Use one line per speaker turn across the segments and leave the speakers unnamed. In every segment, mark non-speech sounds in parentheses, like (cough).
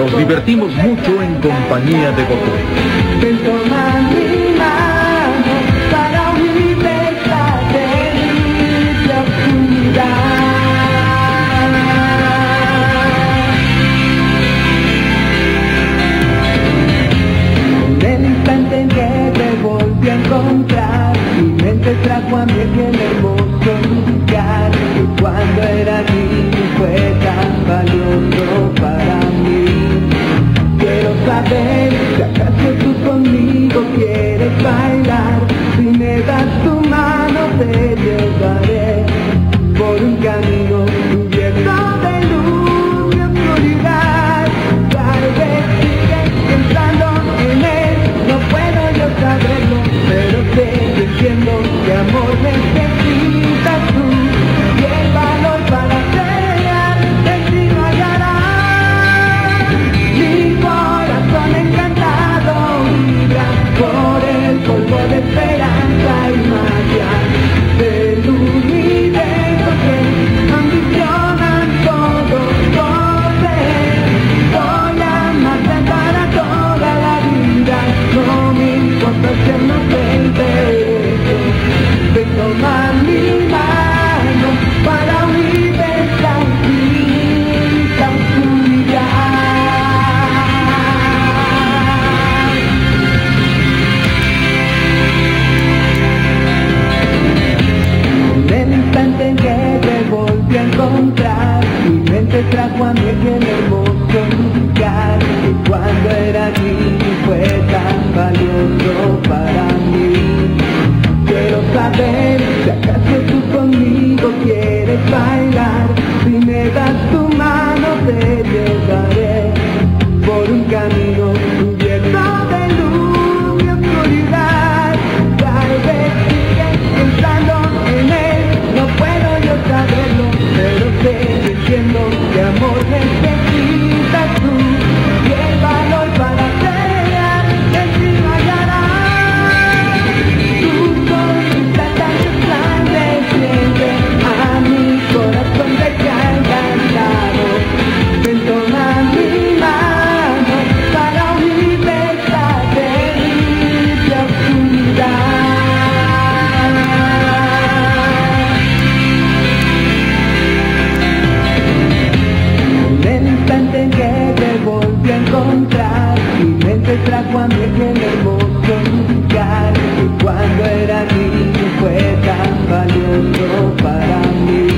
Nos divertimos mucho en compañía de Goku.
Mi mano para huir de. En el instante en que te volví a encontrar, mi mente trajo a mí aquel hermoso lugar que cuando era tu mano te llevaré por un camino cubierto de luz y oscuridad. Tal vez sigues pensando en él, no puedo yo saberlo, pero sé que entiendo que amor necesitas instante en que te volví a encontrar, mi mente trajo a mí aquel instante en que te volví a encontrar, mi mente trajo a mí aquel hermoso lugar que cuando era niño fue tan valioso para mí.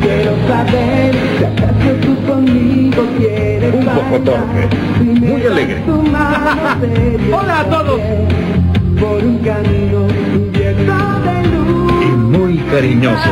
Quiero saber si acaso tú conmigo quieres
Un poco torpe, muy alegre. (laughs) Hola a todos.
Por un camino cubierto de luz.
Y muy cariñoso.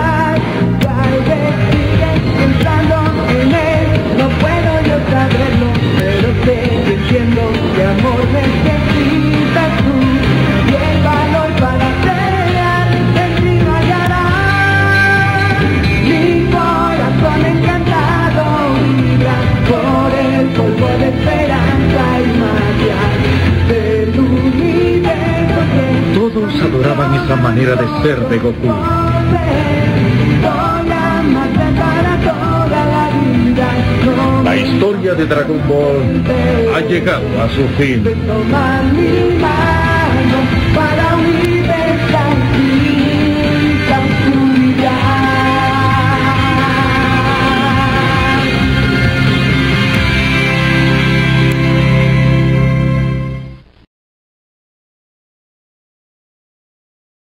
Todos adoraban esa manera de ser de Goku. La historia de Dragon Ball ha llegado a su fin.